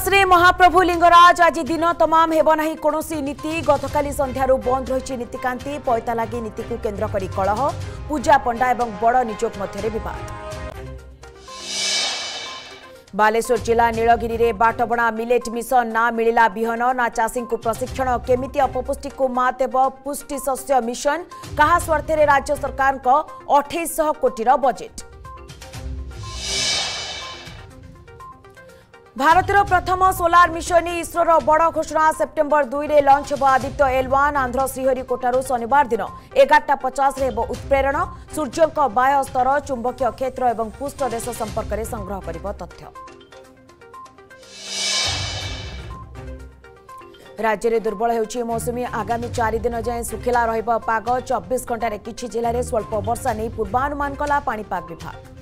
से महाप्रभु लिंगराज आज दिन तमाम हे कसै नीति गतकाली सन्धार बन्द नीति नीतिकाइतालागि नीतिको केन्द्रकरी कलह पूजा पूजापण्डा ए बड निज बलेश्वर जिल्ला नीलगिरि बाटबणा मिलेट मिशन ना ना नाहन नासीको प्रशिक्षण केमिति अपपुष्टिको मात्व पुष्टि शस्य मिसन कार्थले राज्य सरकारको अठैश कोटिर बजेट ଭାରତର ପ୍ରଥମ ସୋଲାର ମିଶନ ଇସ୍ରୋର ବଡ଼ ଘୋଷଣା ସେପ୍ଟେମ୍ବର ଦୁଇରେ ଲଞ୍ଚ ହେବ ଆଦିତ୍ୟ ଏଲ୍ ୱାନ୍ ଆନ୍ଧ୍ର ଶ୍ରୀହରିକୋଟାରୁ ଶନିବାର ଦିନ ଏଗାରଟା ପଚାଶରେ ହେବ ଉତ୍ପ୍ରେରଣ ସୂର୍ଯ୍ୟଙ୍କ ବାୟ ସ୍ତର ଚୁମ୍ବକୀୟ କ୍ଷେତ୍ର ଏବଂ ପୁଷ୍ଟ ଦେଶ ସମ୍ପର୍କରେ ସଂଗ୍ରହ କରିବ ତଥ୍ୟ ରାଜ୍ୟରେ ଦୁର୍ବଳ ହେଉଛି ମୌସୁମୀ ଆଗାମୀ ଚାରିଦିନ ଯାଏଁ ଶୁଖିଲା ରହିବ ପାଗ ଚବିଶ ଘଣ୍ଟାରେ କିଛି ଜିଲ୍ଲାରେ ସ୍ୱଳ୍ପ ବର୍ଷା ନେଇ ପୂର୍ବାନୁମାନ କଲା ପାଣିପାଗ ବିଭାଗ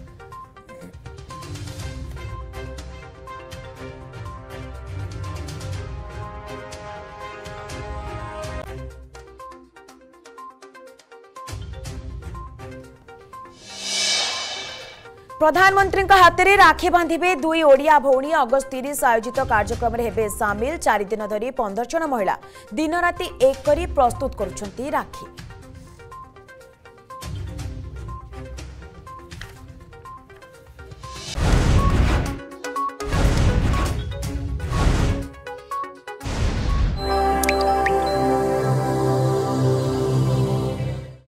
ପ୍ରଧାନମନ୍ତ୍ରୀଙ୍କ ହାତରେ ରାକ୍ଷୀ ବାନ୍ଧିବେ ଦୁଇ ଓଡ଼ିଆ ଭଉଣୀ ଅଗଷ୍ଟ ତିରିଶ ଆୟୋଜିତ କାର୍ଯ୍ୟକ୍ରମରେ ହେବେ ସାମିଲ ଚାରିଦିନ ଧରି ପନ୍ଦର ଜଣ ମହିଳା ଦିନରାତି ଏକ କରି ପ୍ରସ୍ତୁତ କରୁଛନ୍ତି ରାକ୍ଷୀ